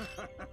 Ha ha ha.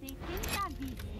Tem quem tá.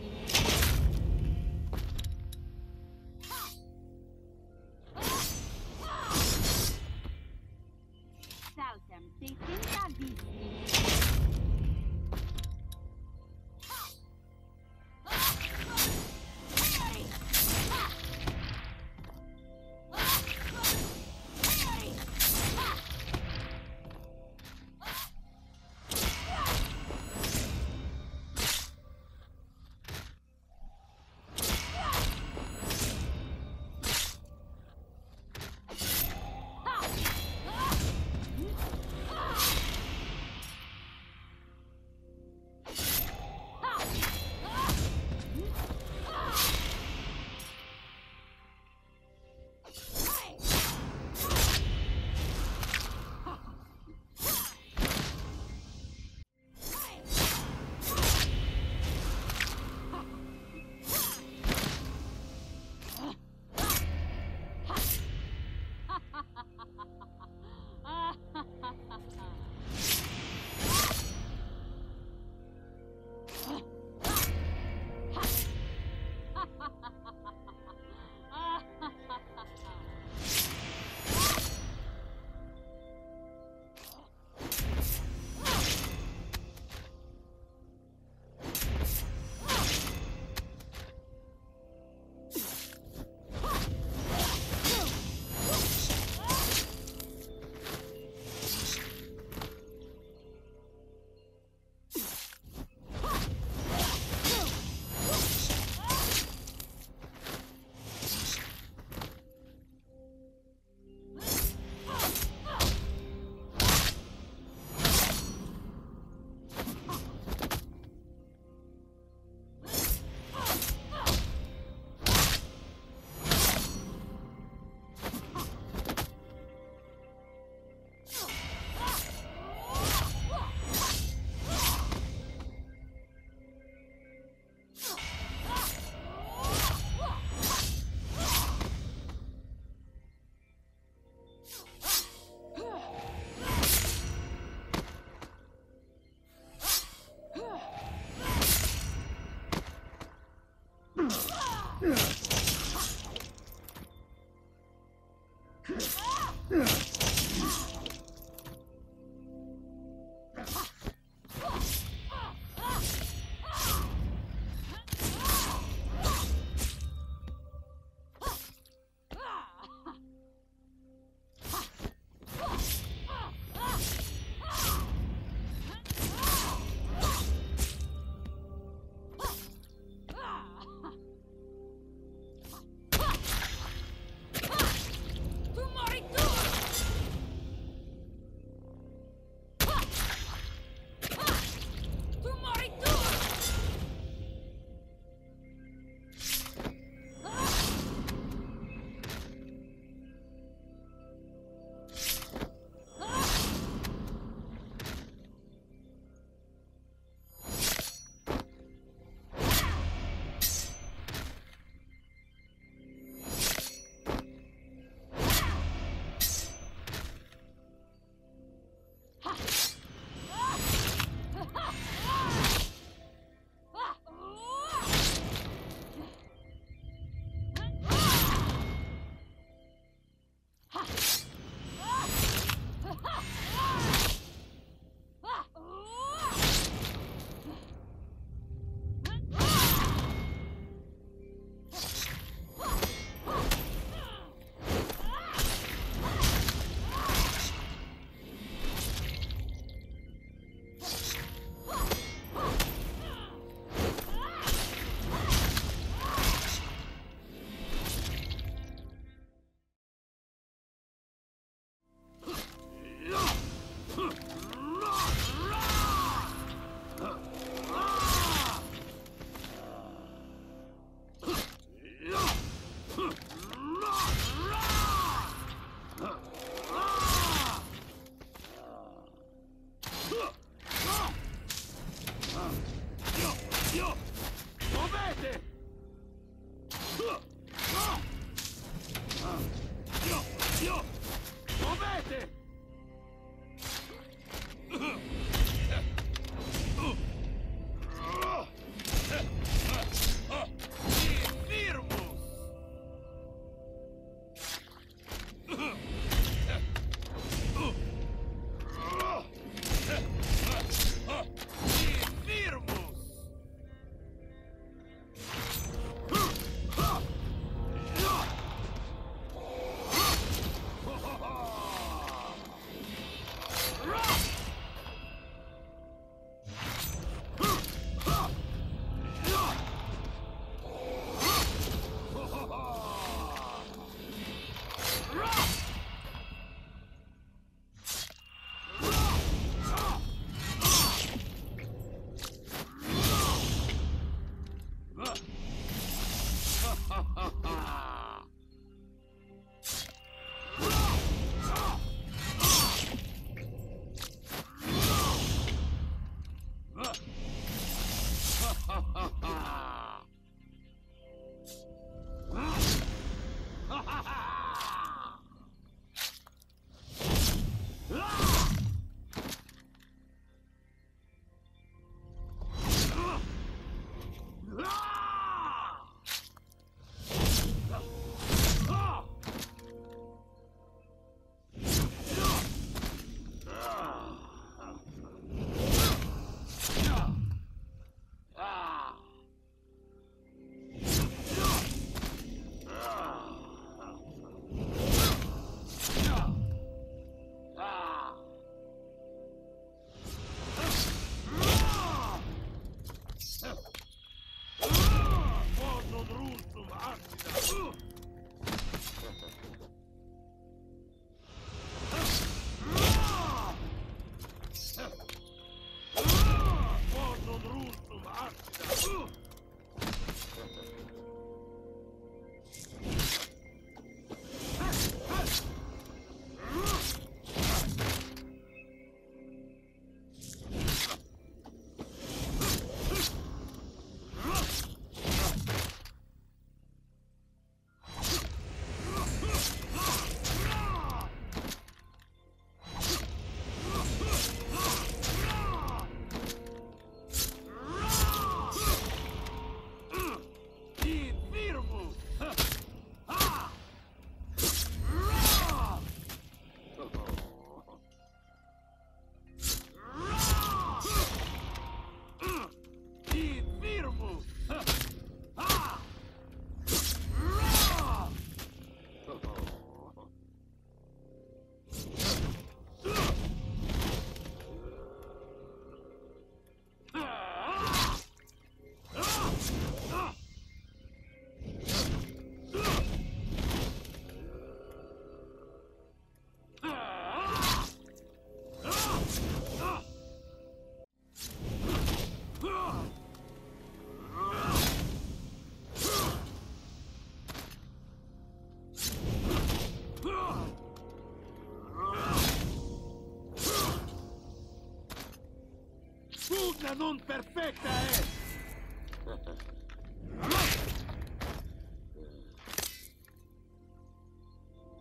Fuga non perfetta è!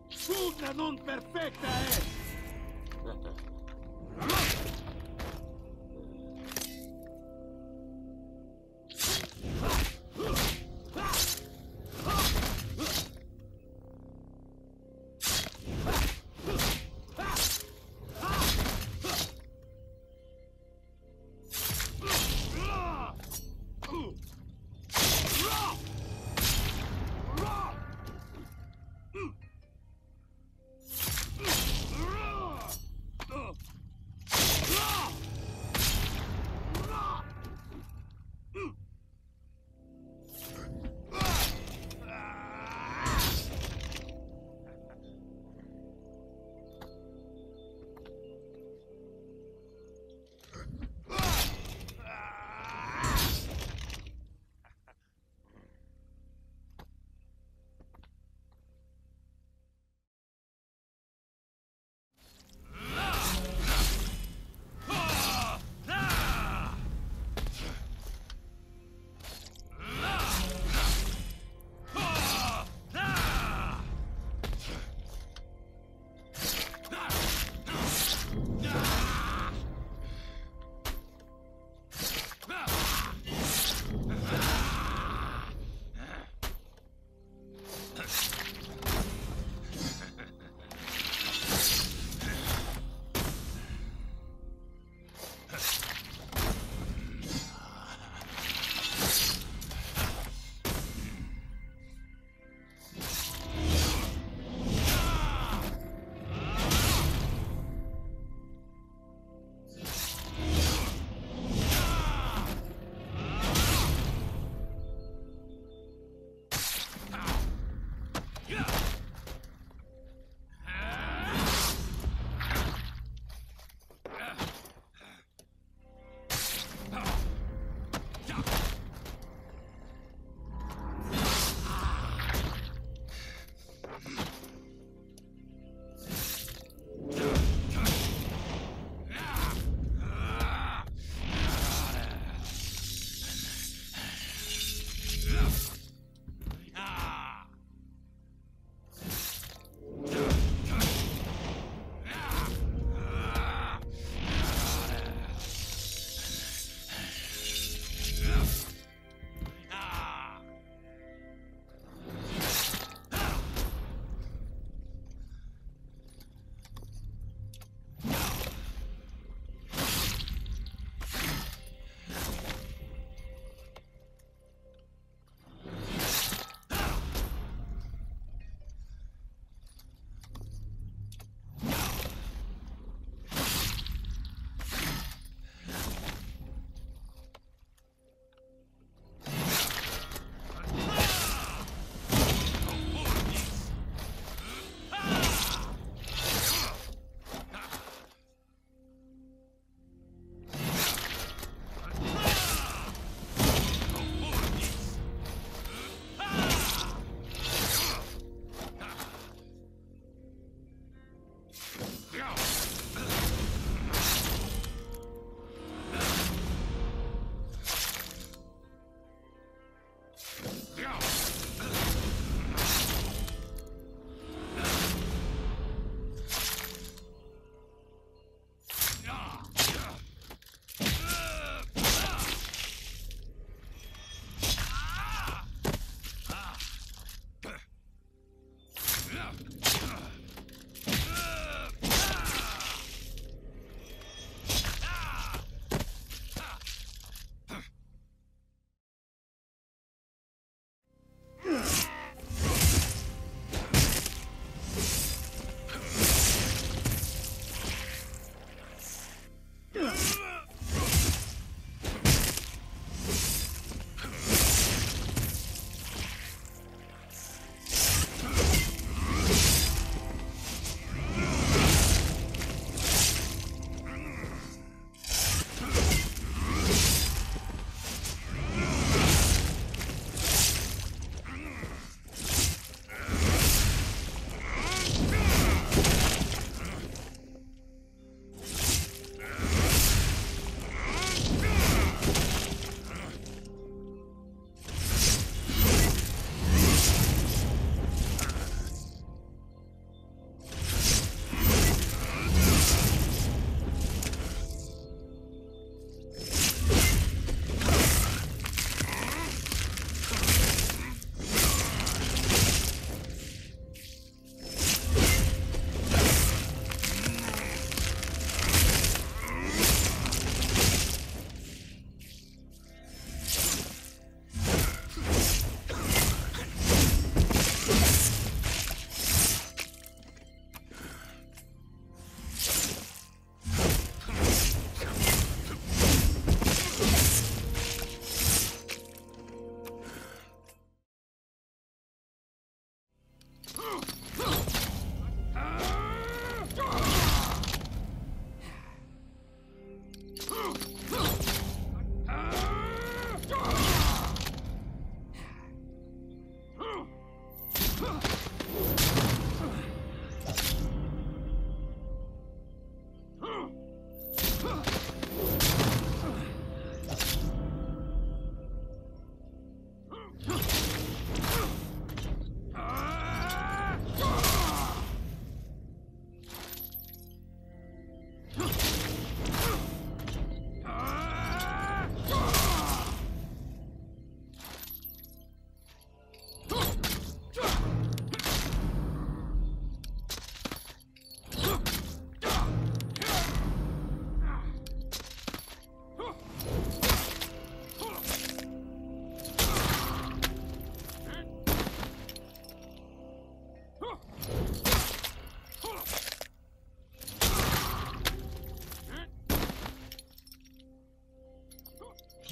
Fuga non perfetta è!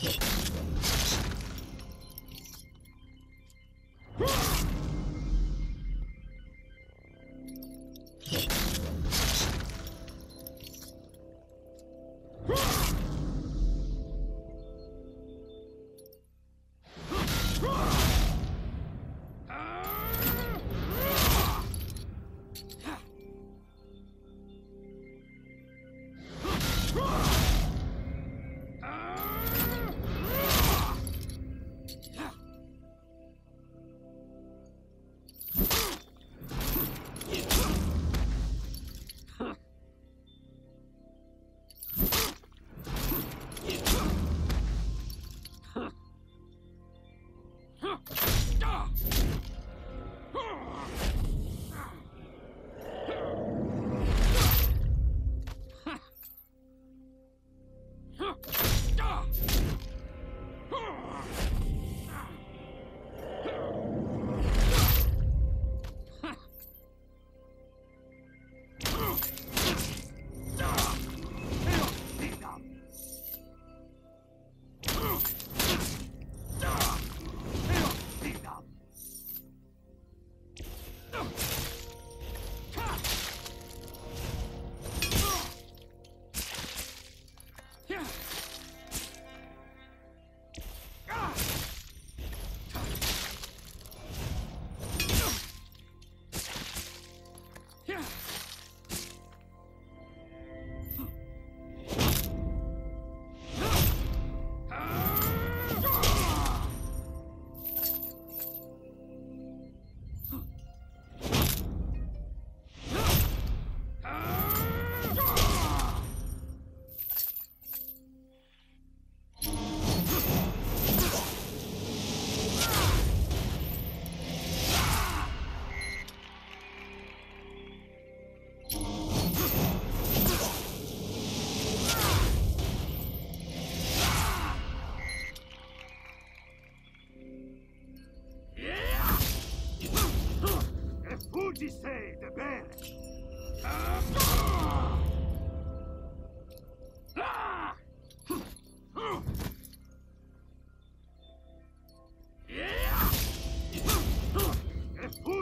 Yeah.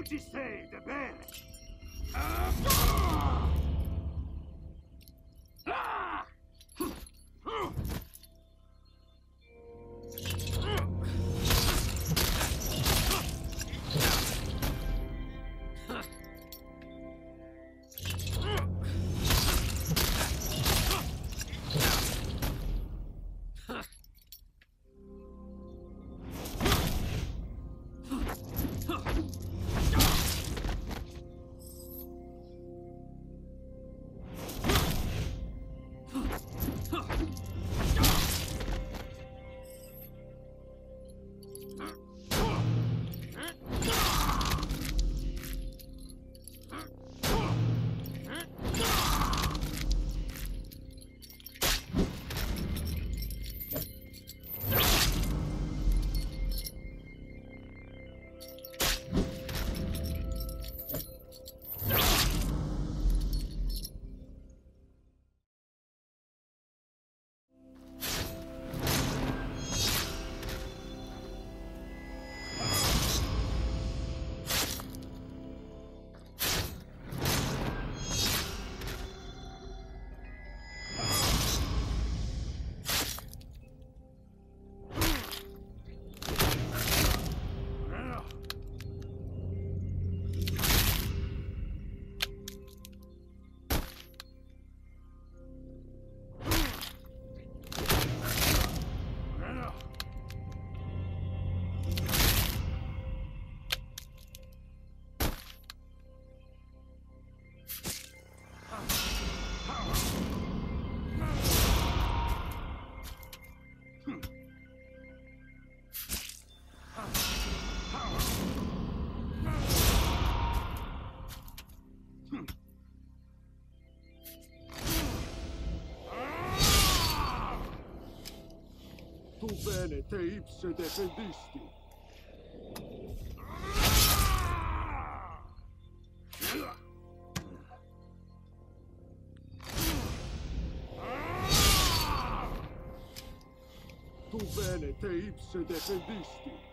E fuggi sei, bene! Ah! Bene te ipse defendisti. Tu bene te ipse defendisti.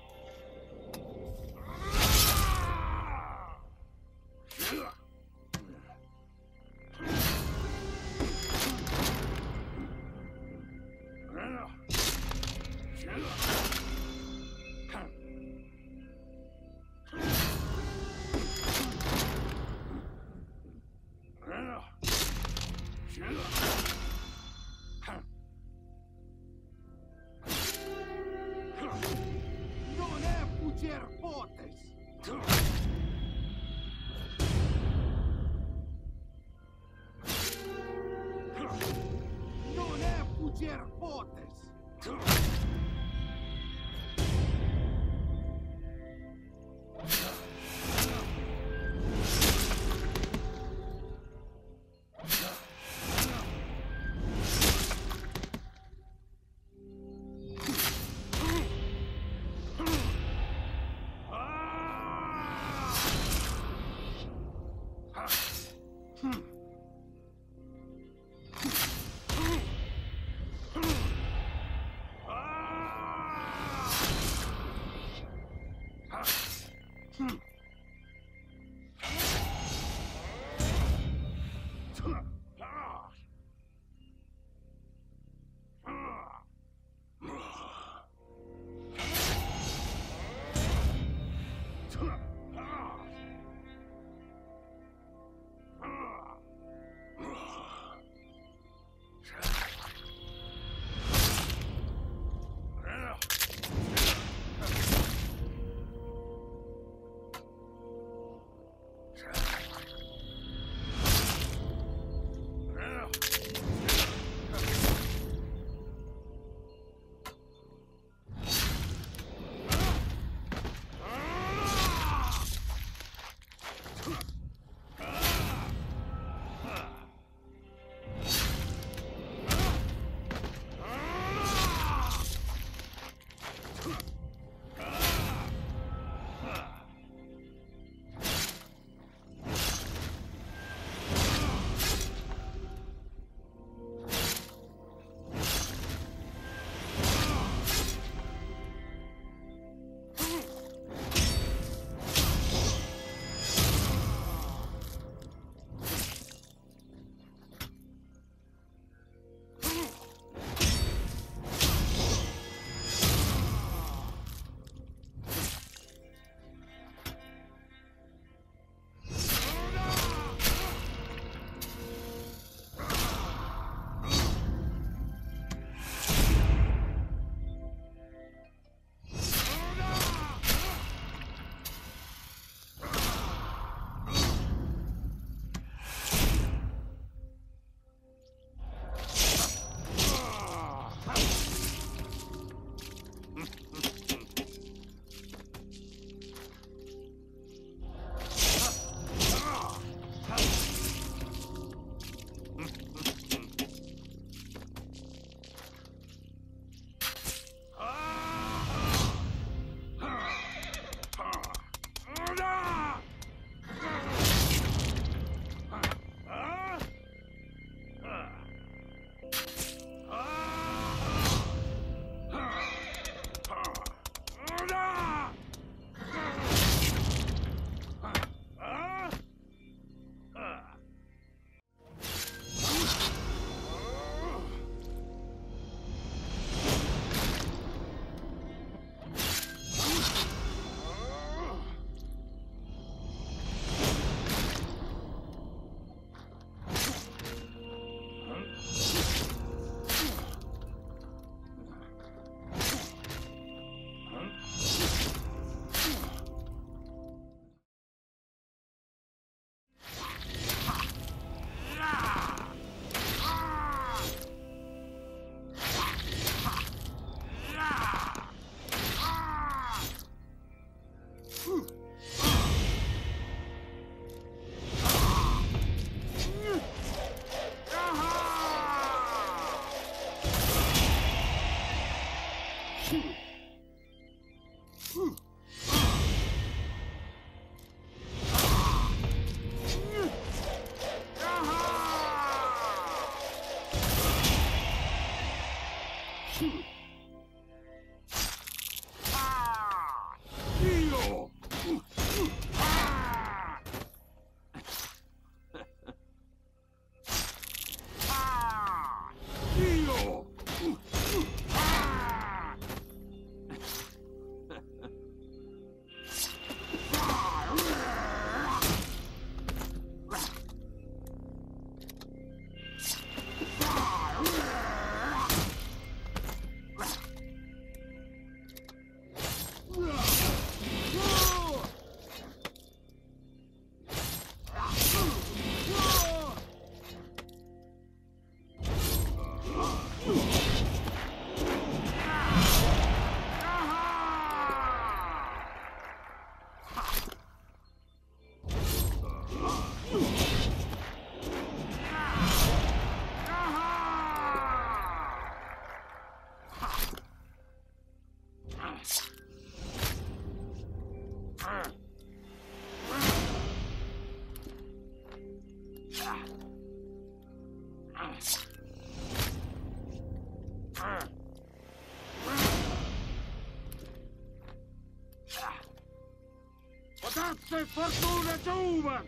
Forza e fortuna giova!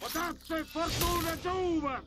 Potazza e fortuna giova!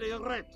Vado in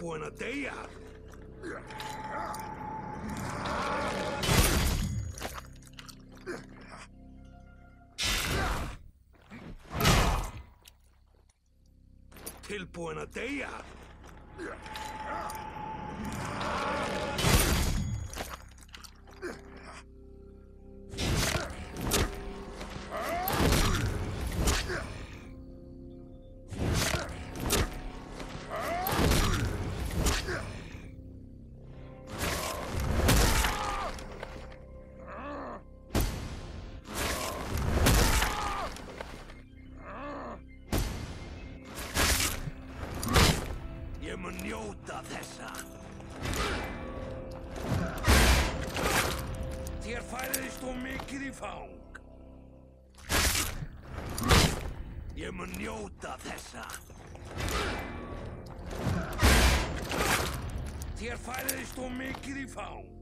Tilbúin að deyja? Tilbúin að fang. Ég mun njóta þessa. Þér færiðist þú mikið í fang.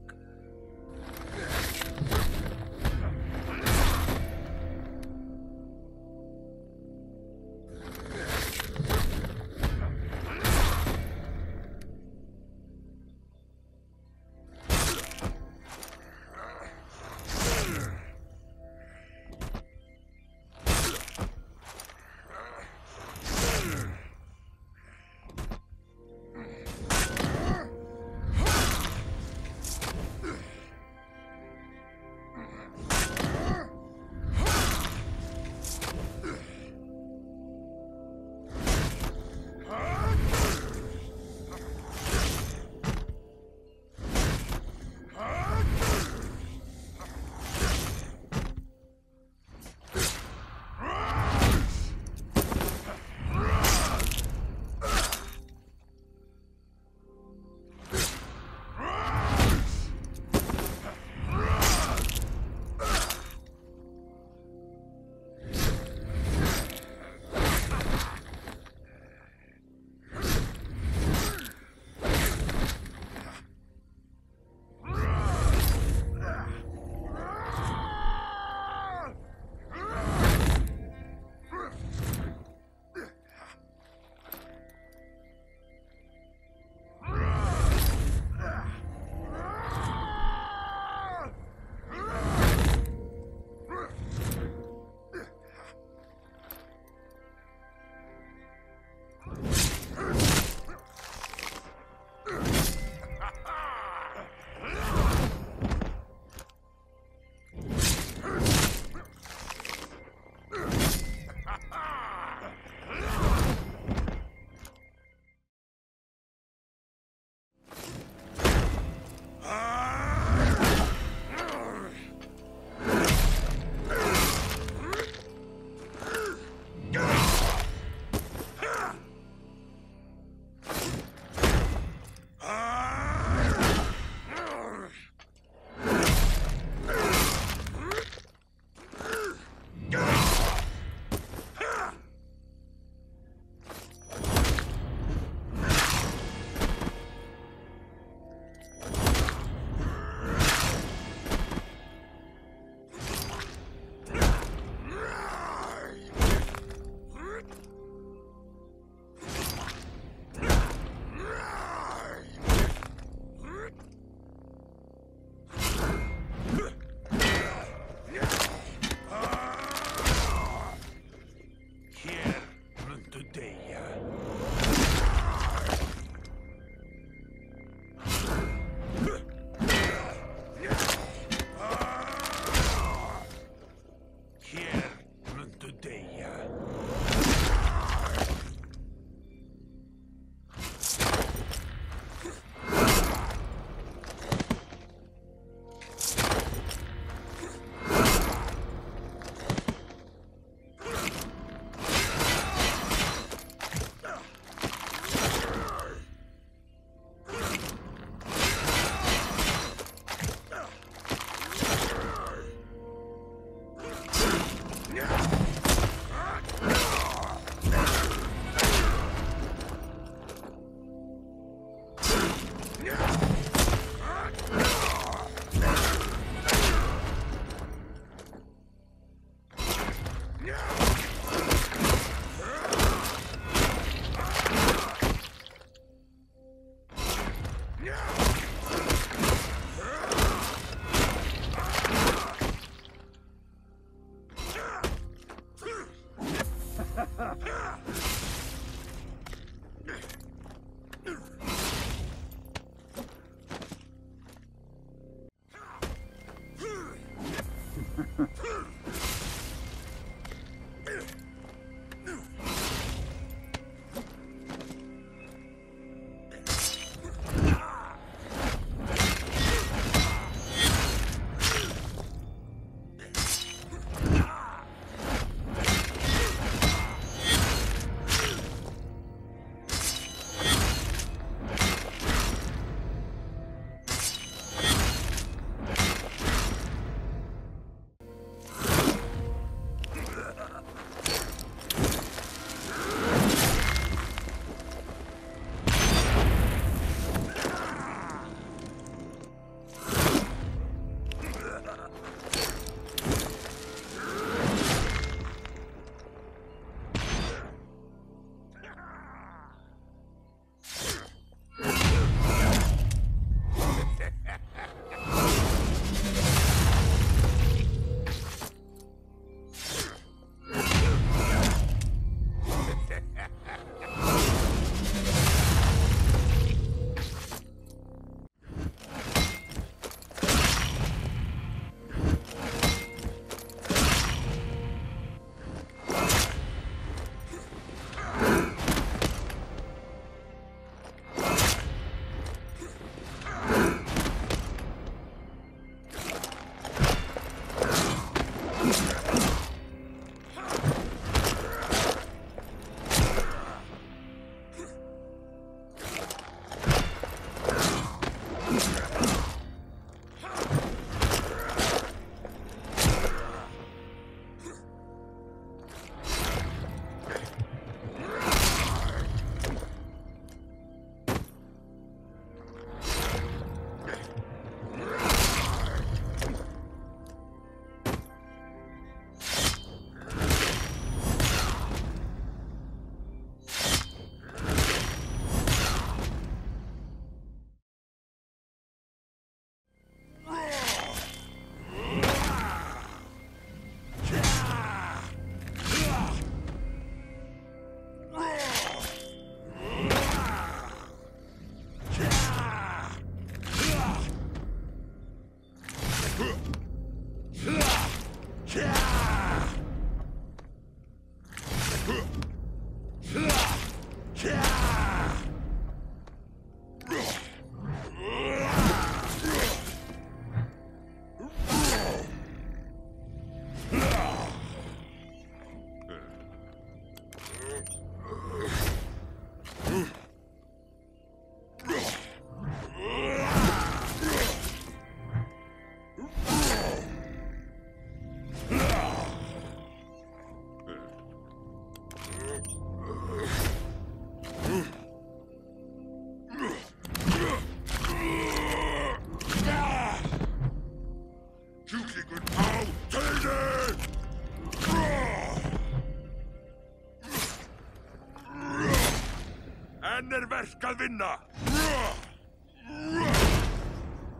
Enn er verk að vinna!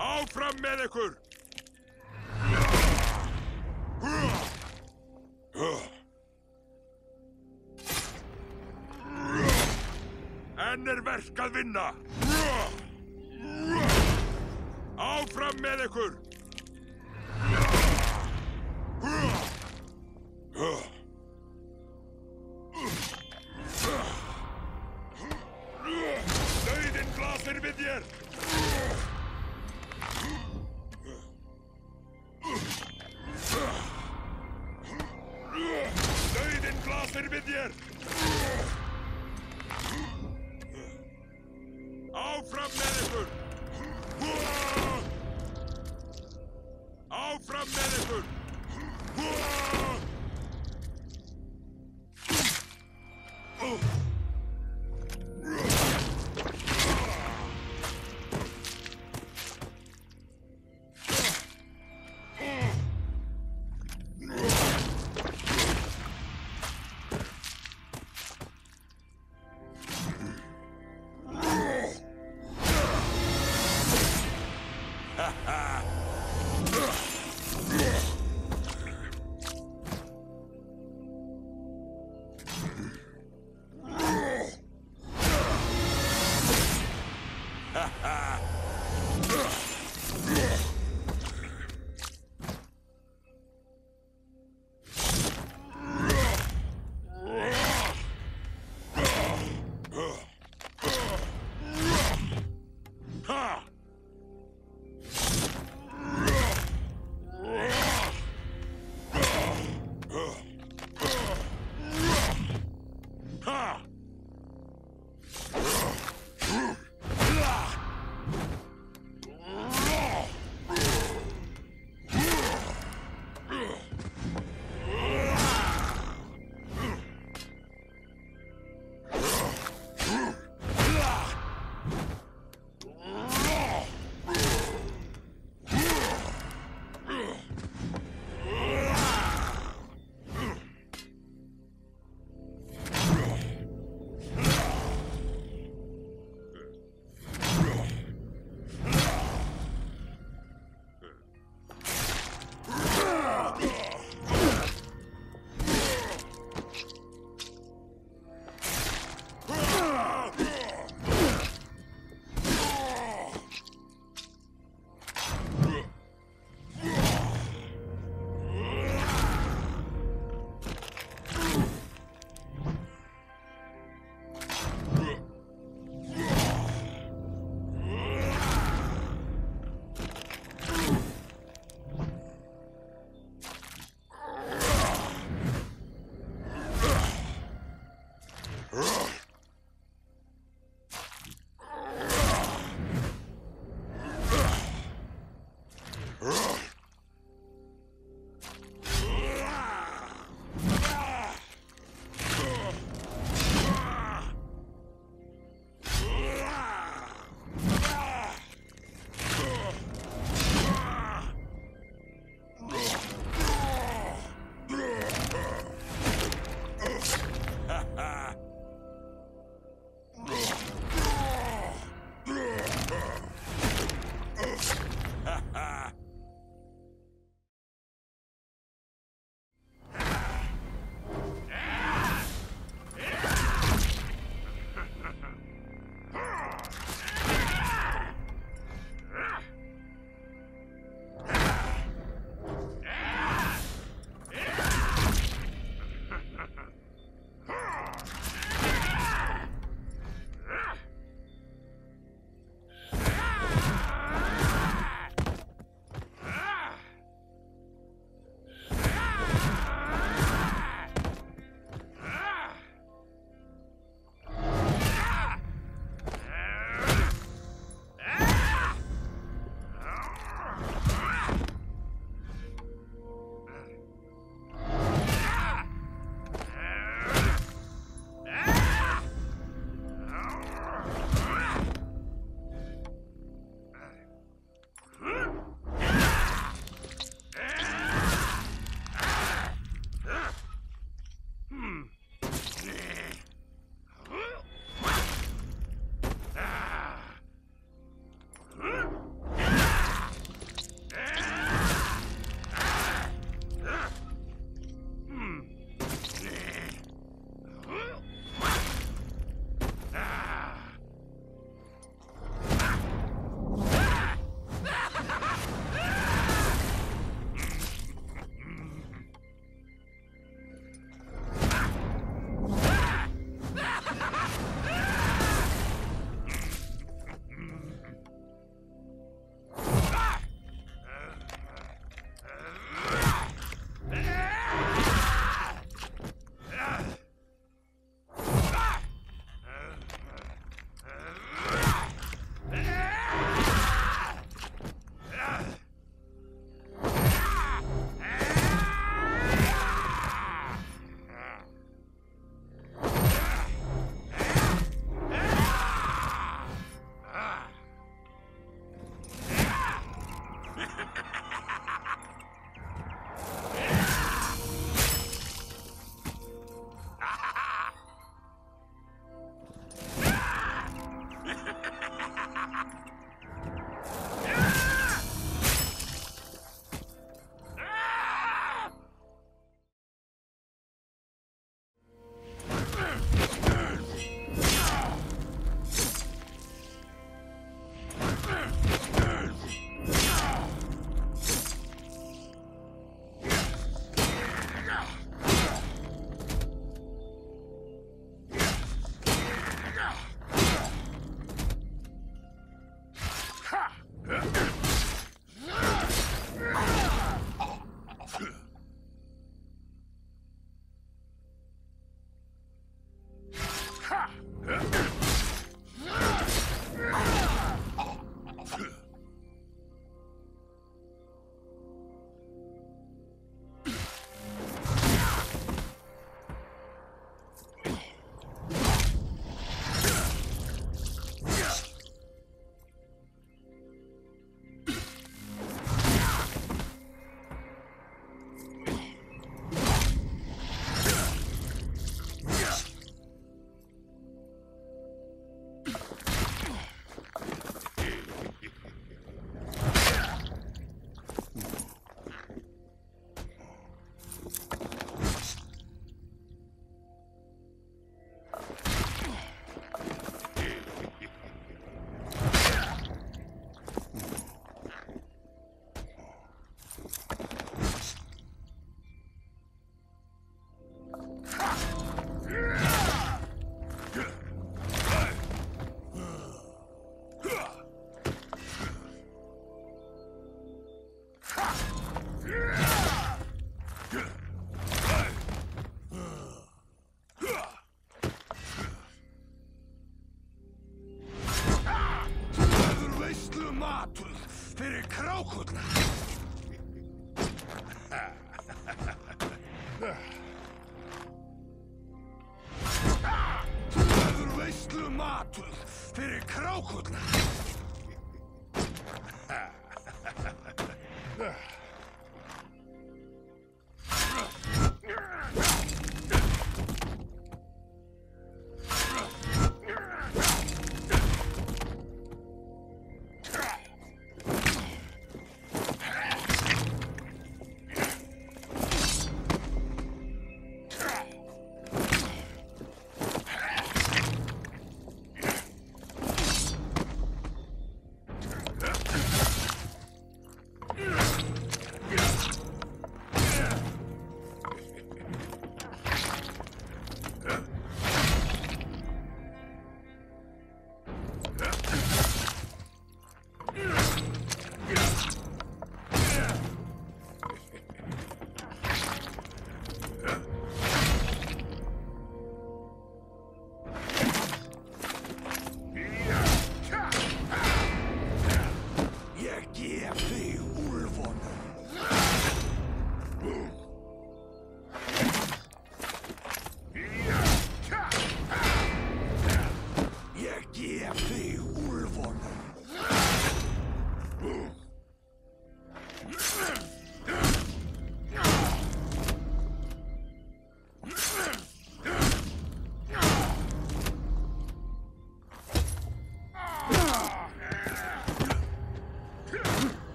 Áfram með ykkur! Enn er verk að vinna! Áfram með ykkur!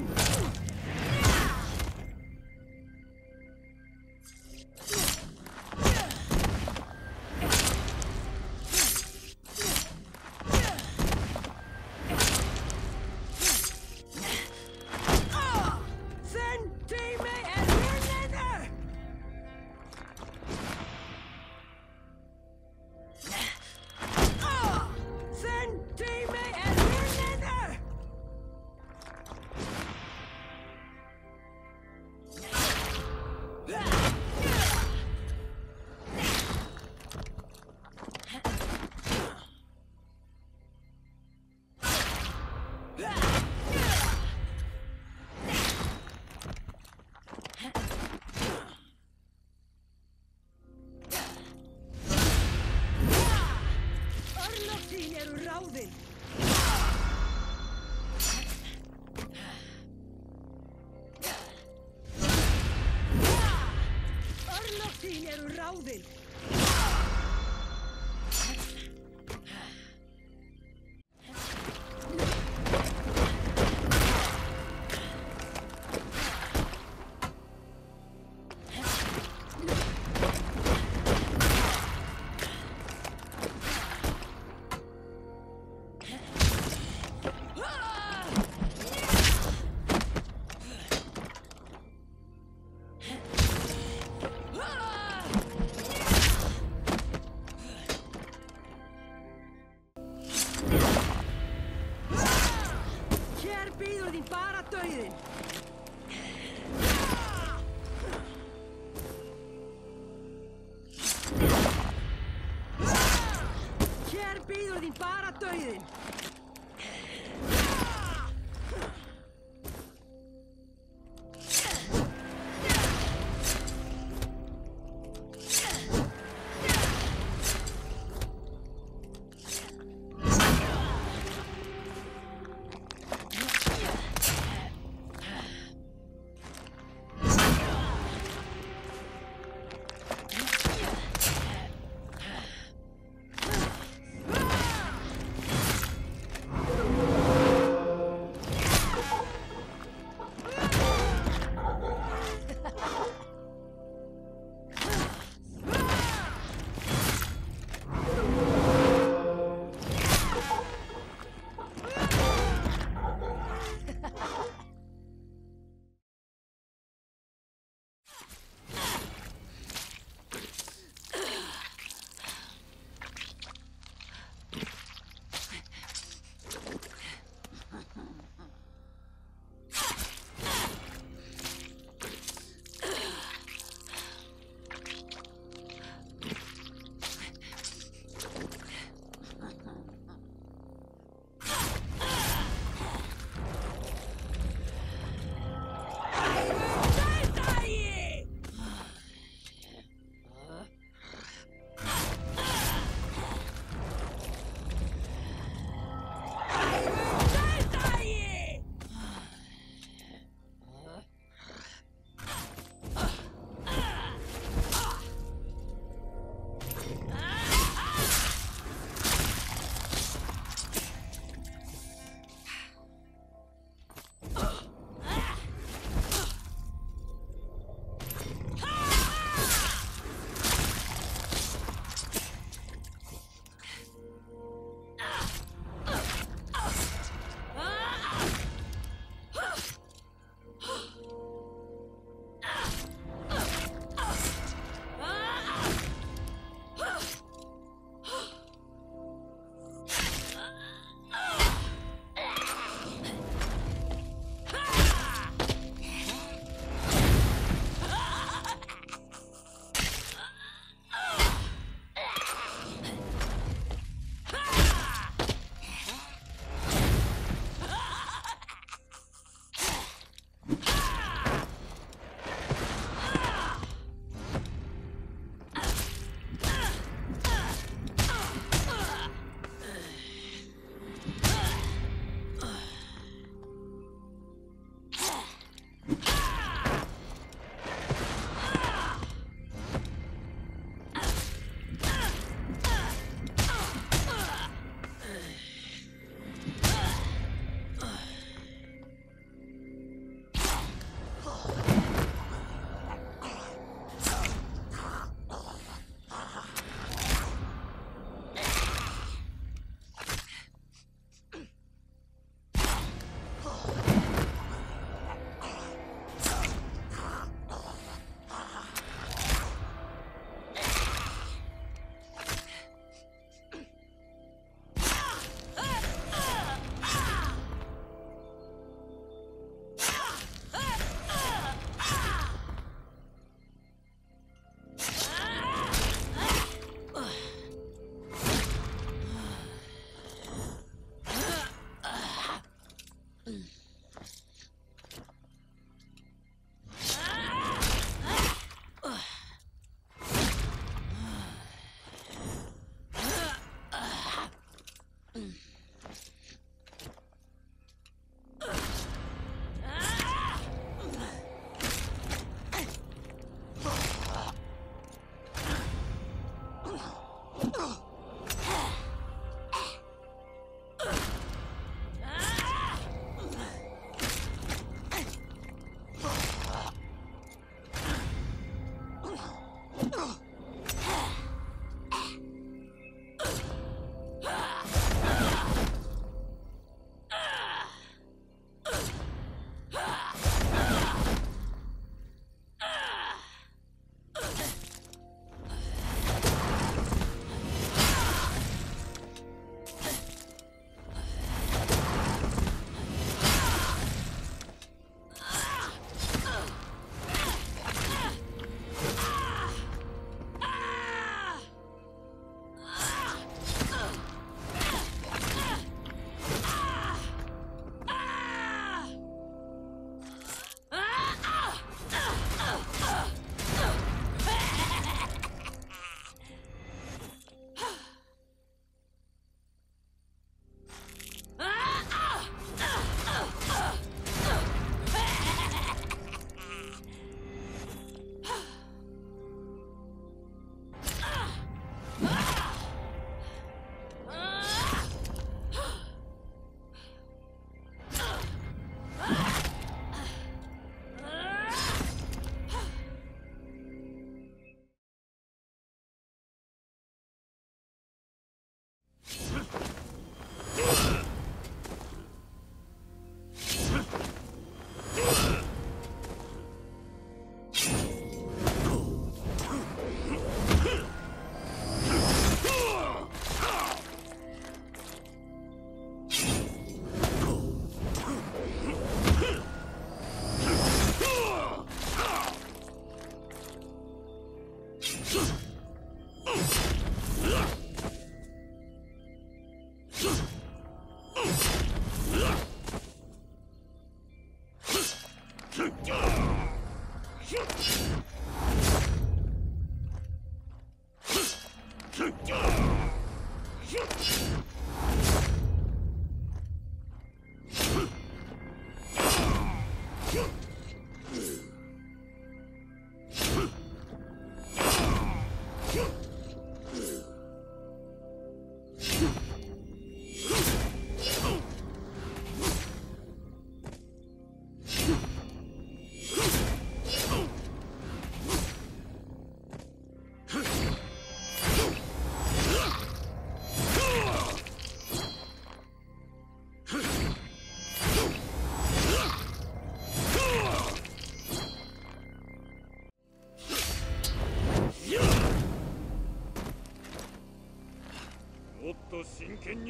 Ert ráðinn. Örlokk þín eru ráðinn.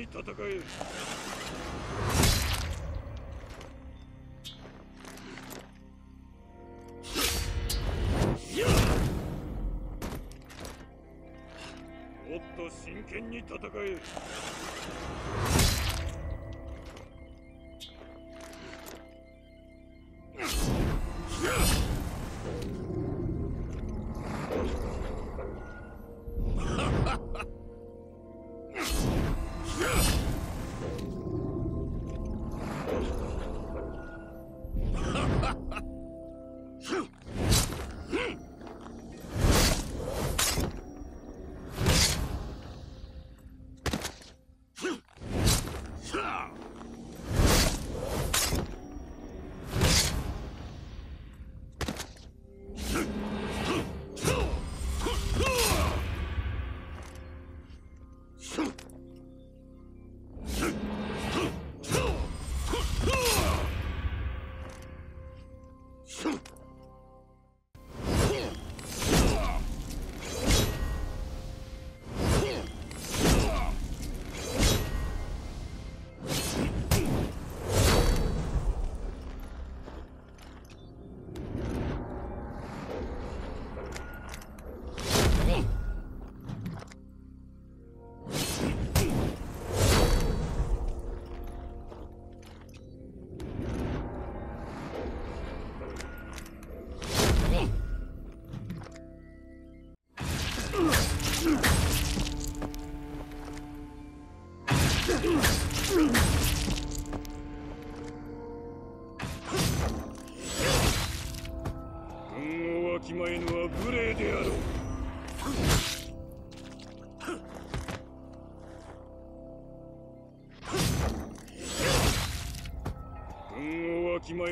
に戦え。もっと真剣に戦え。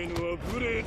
no upgrade.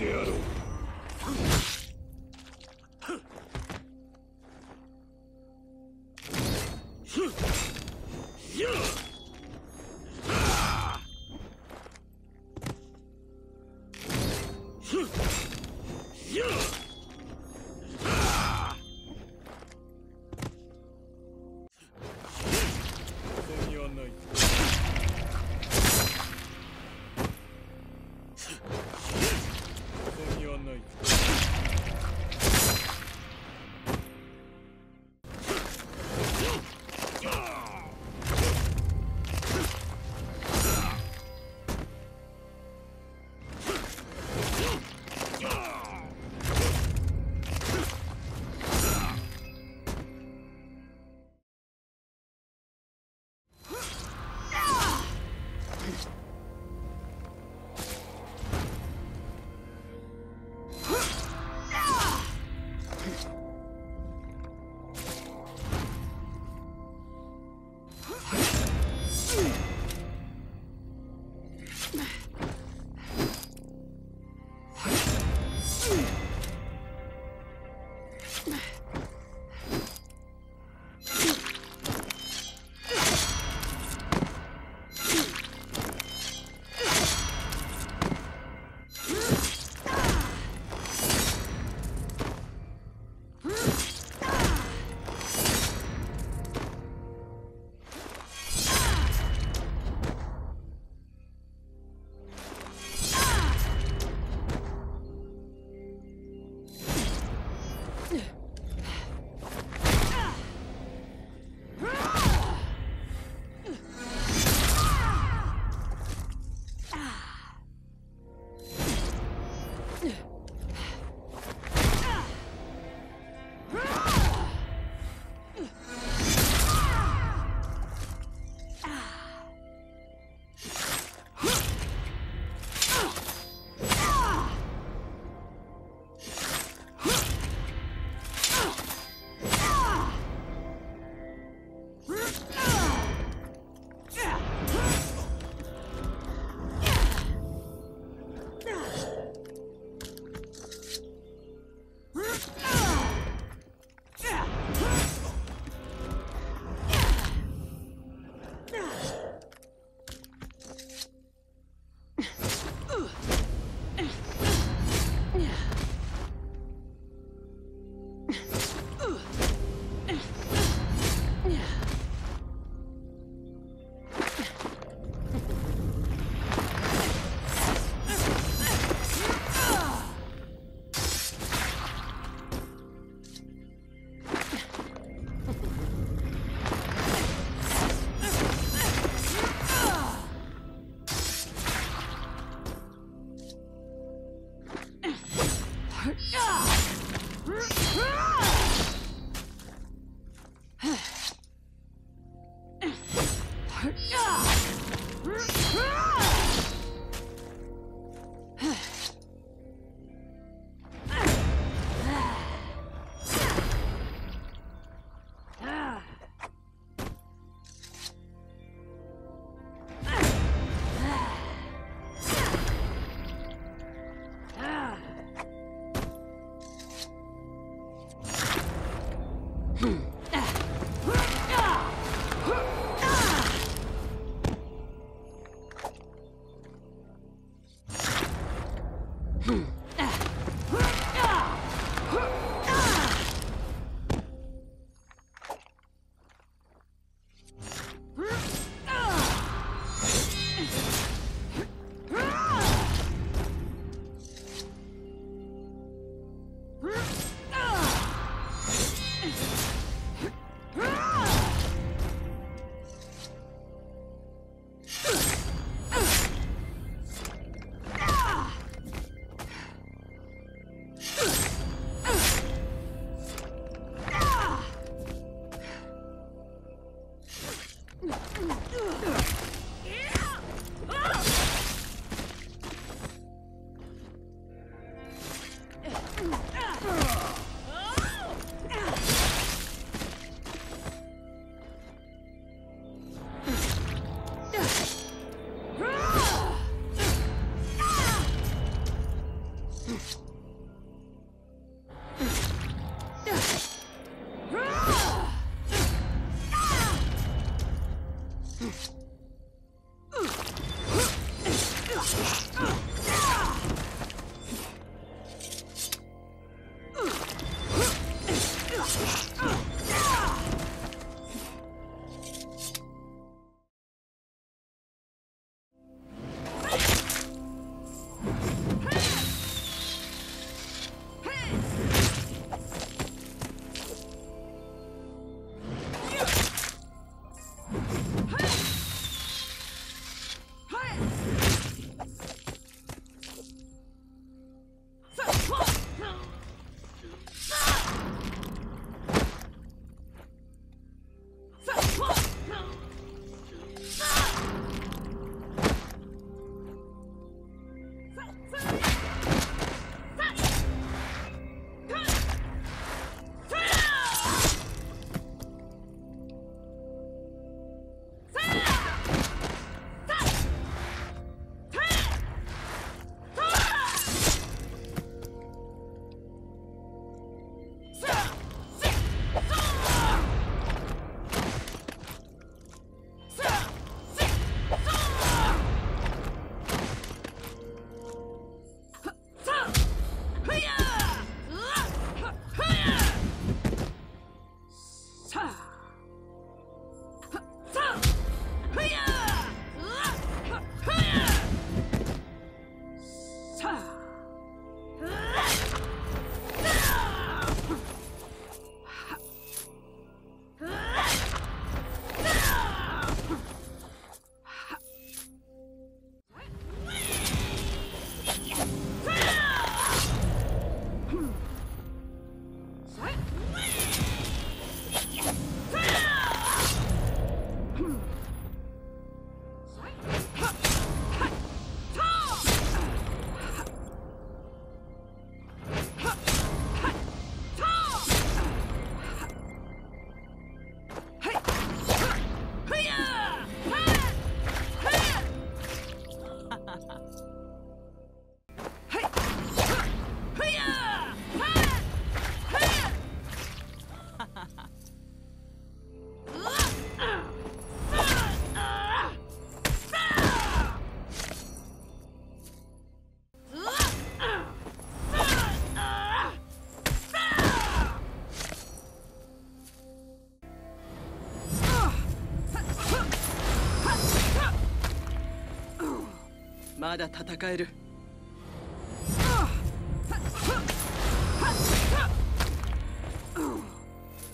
まだ戦える。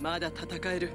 まだ戦える。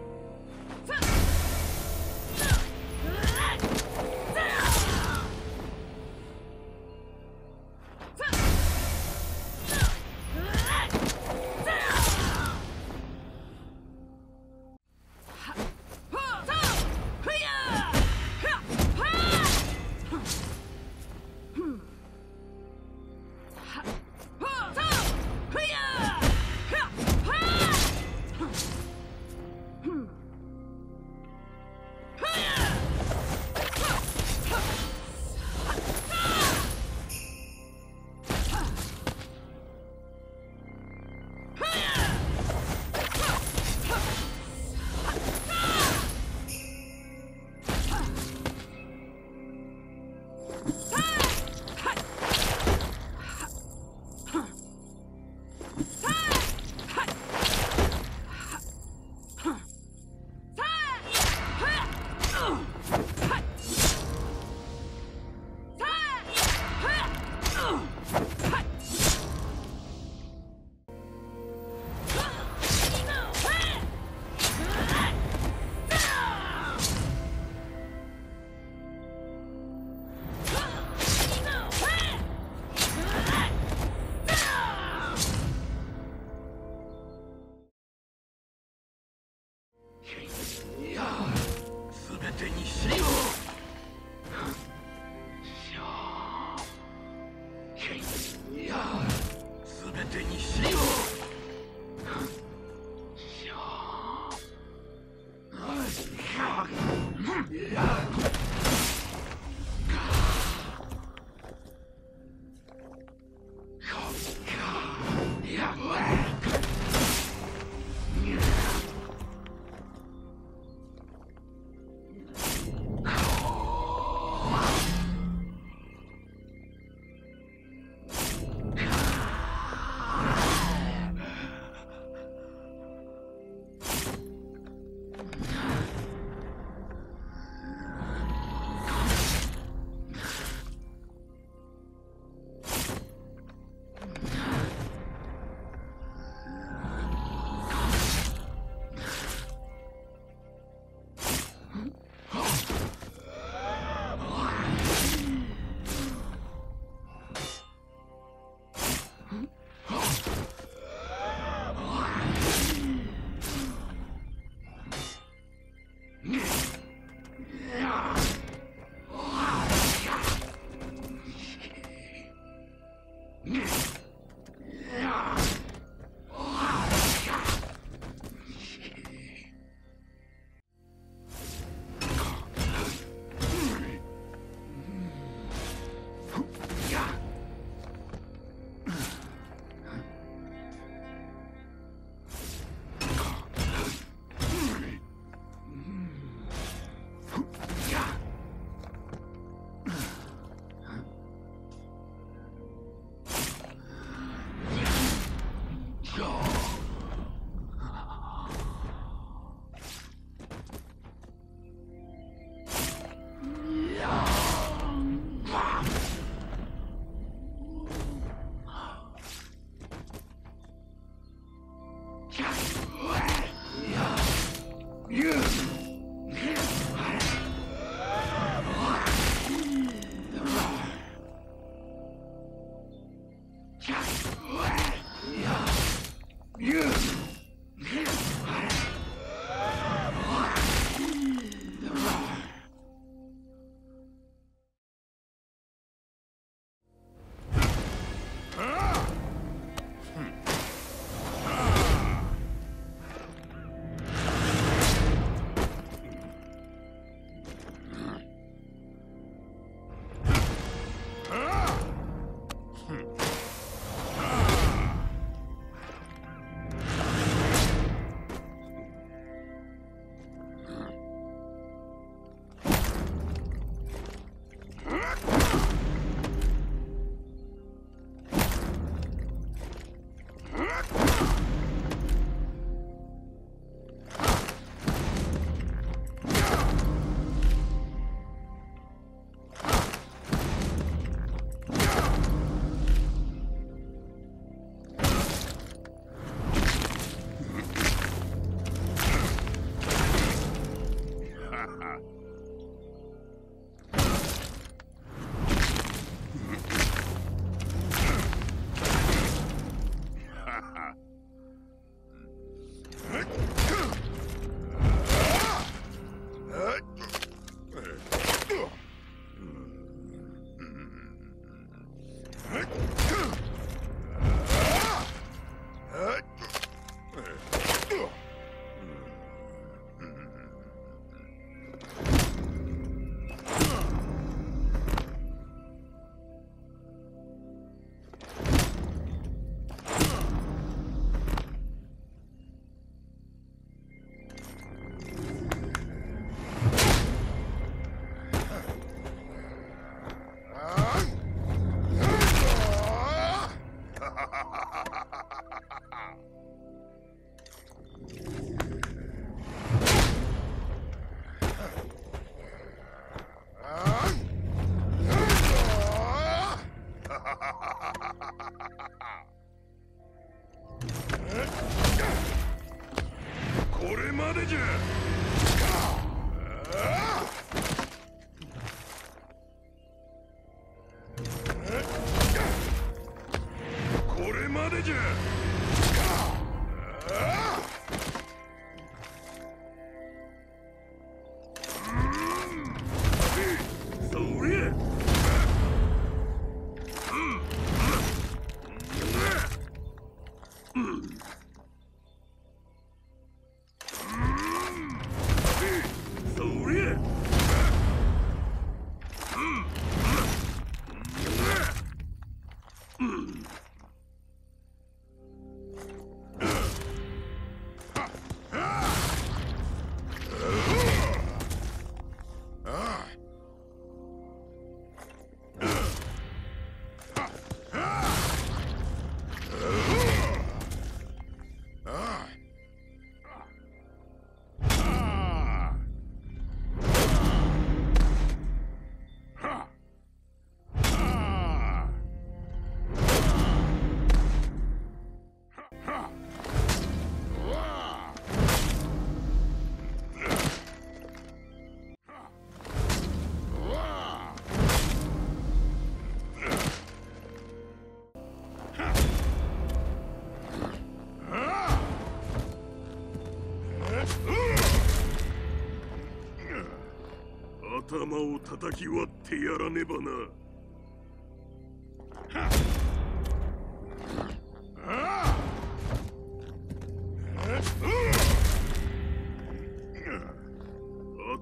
頭を叩き割ってやらねばな。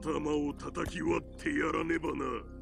頭を叩き割っ。てやらねばな。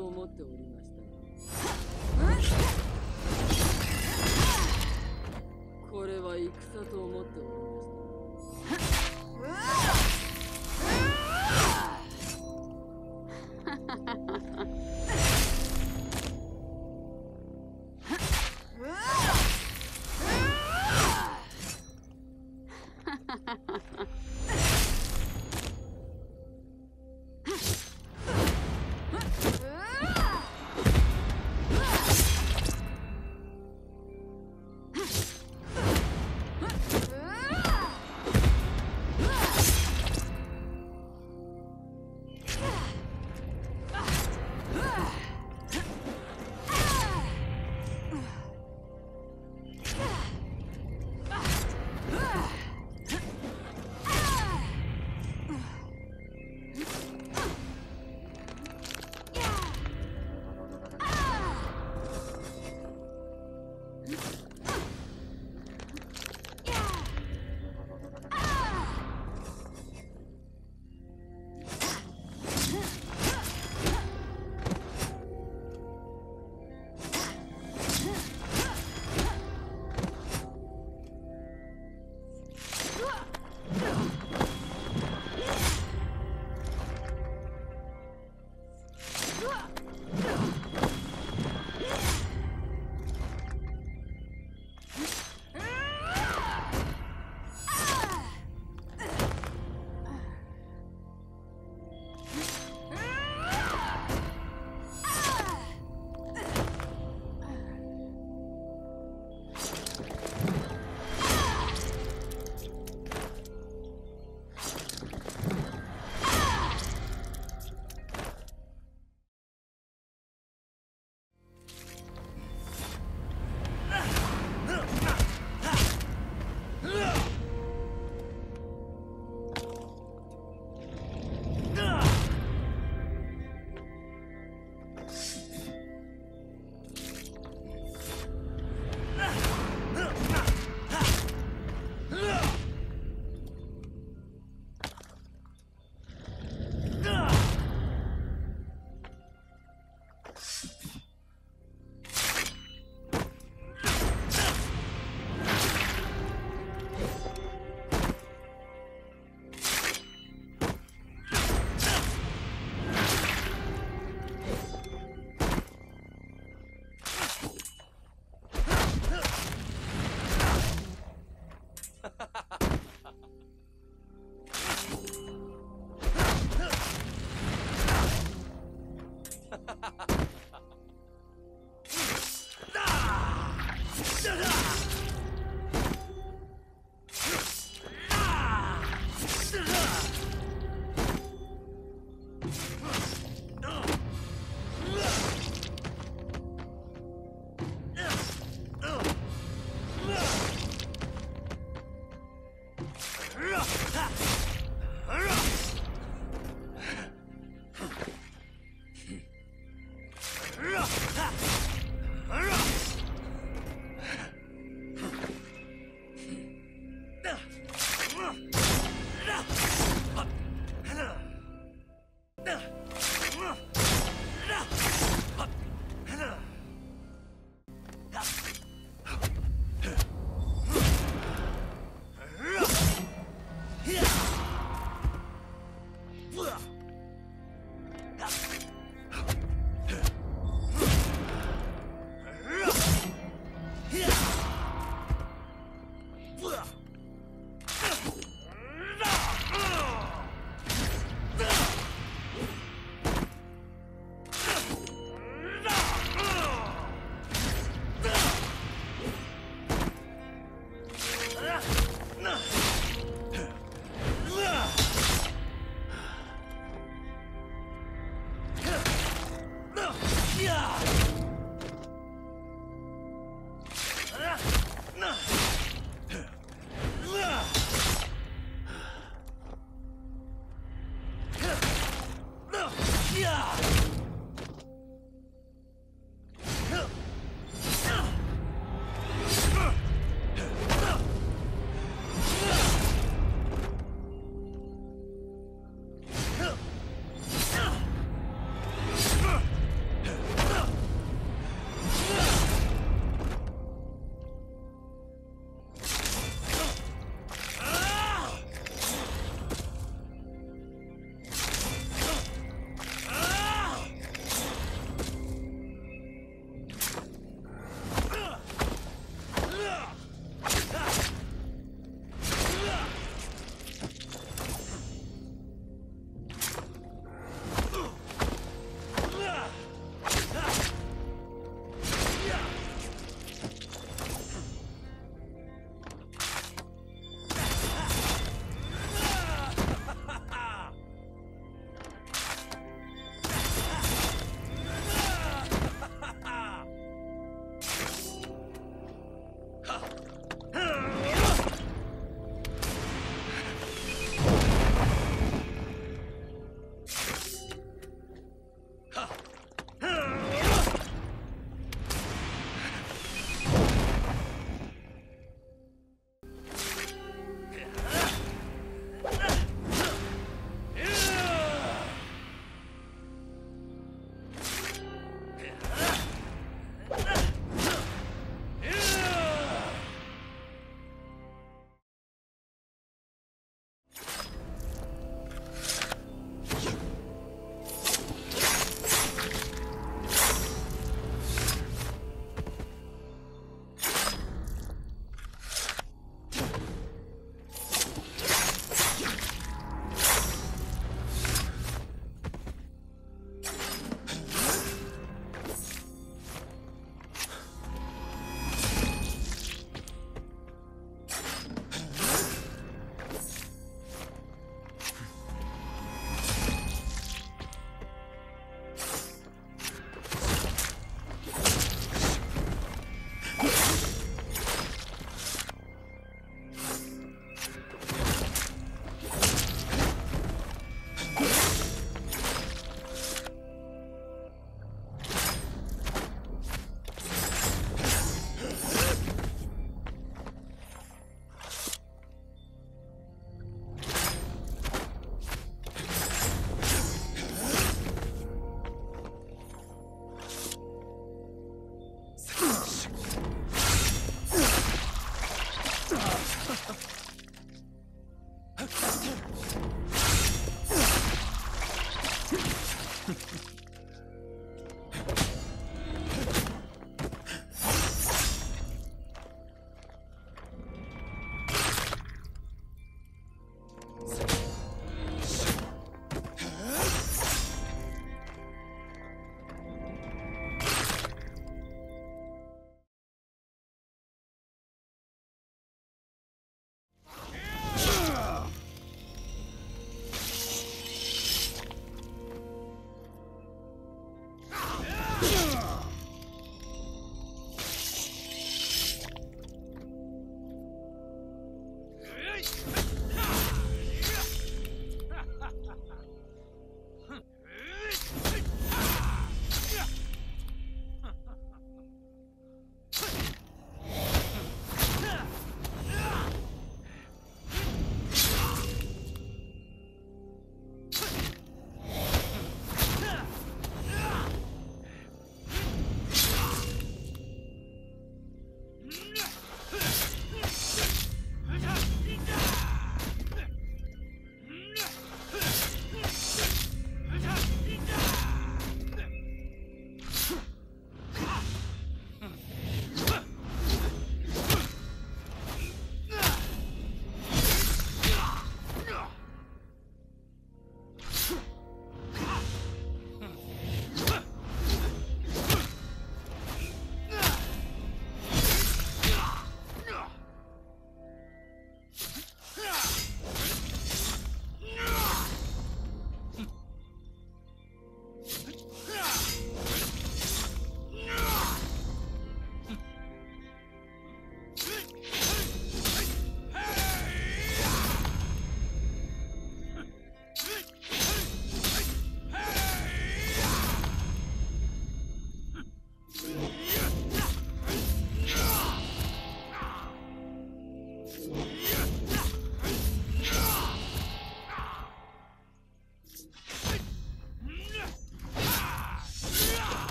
と思っておりました。がこれは戦と思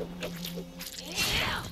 Yeah.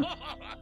Ha ha ha ha!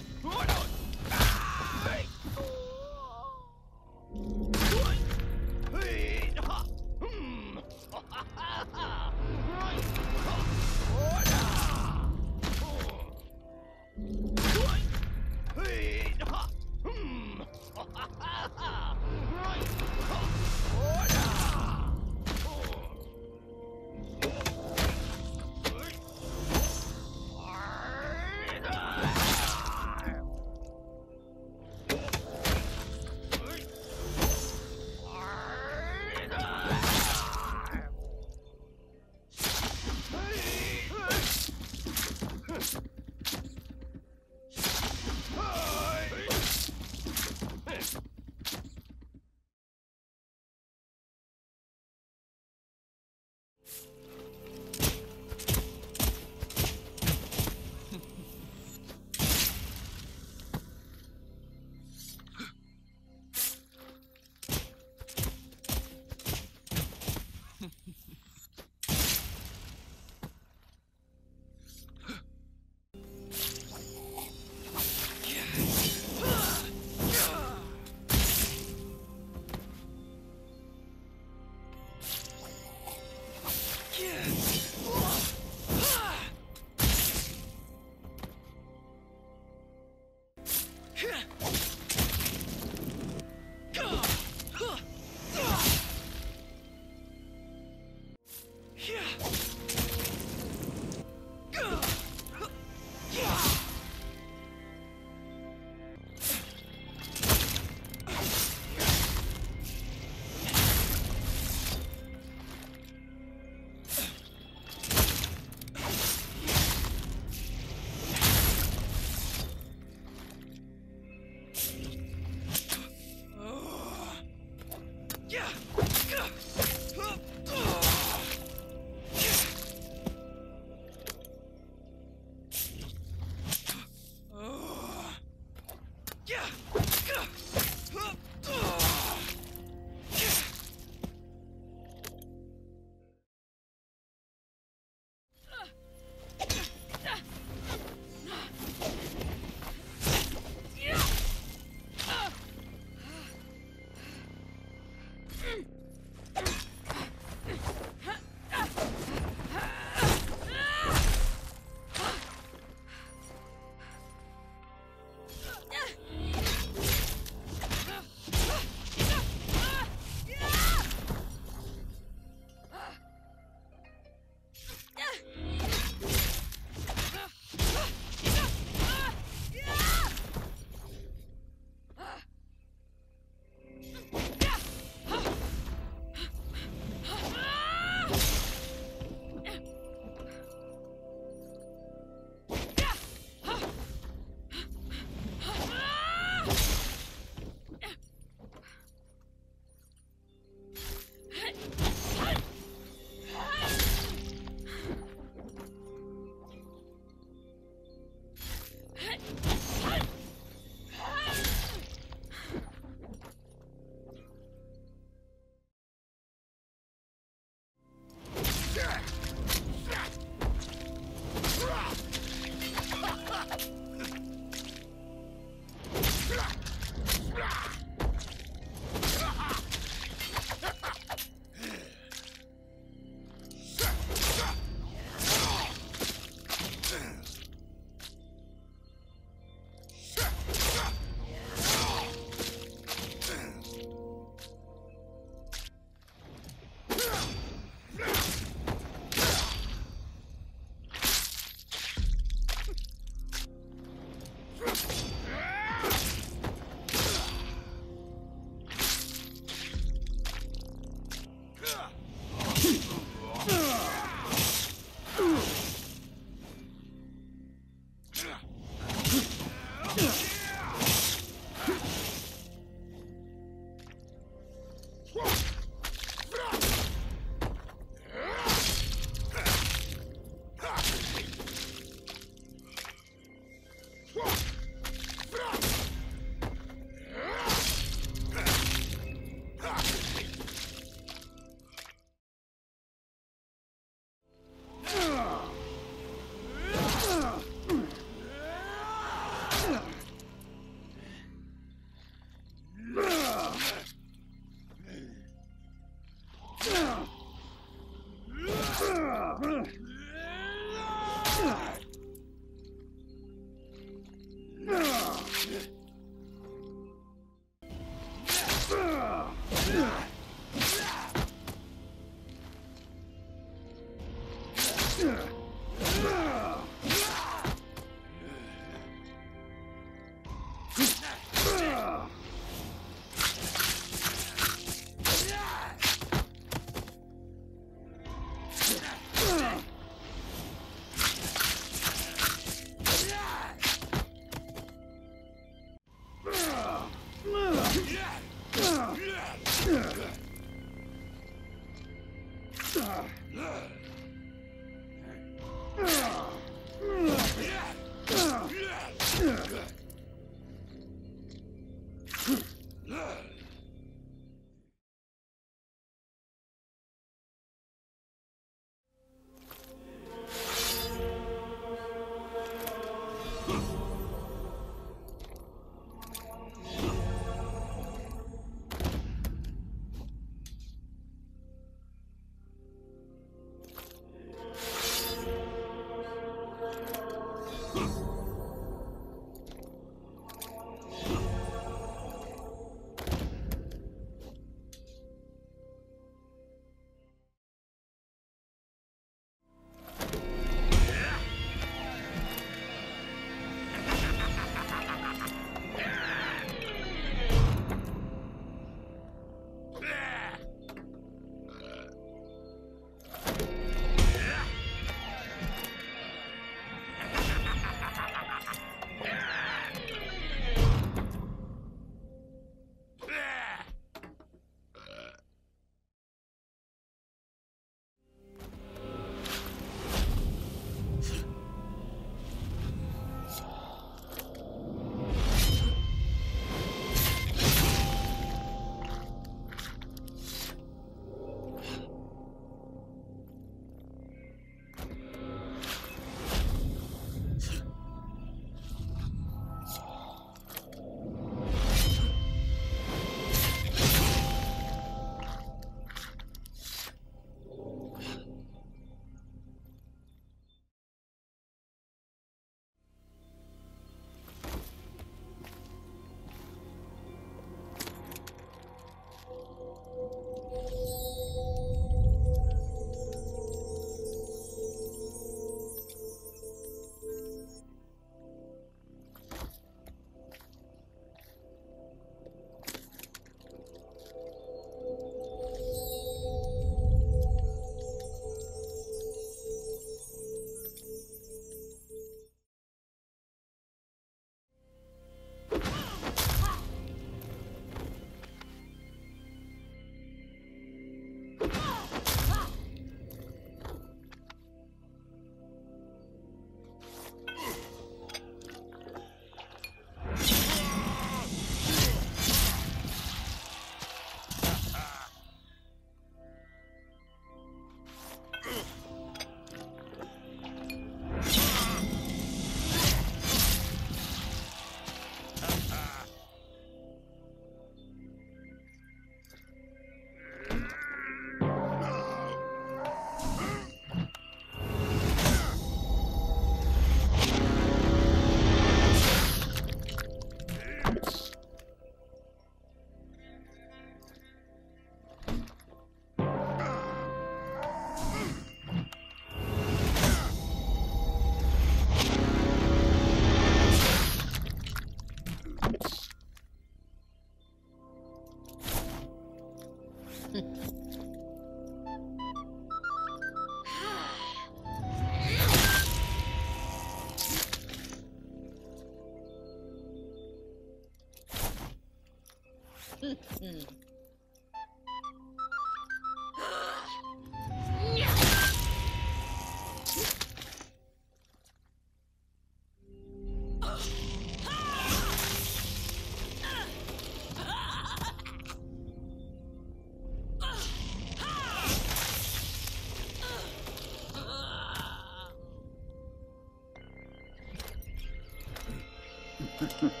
倒せ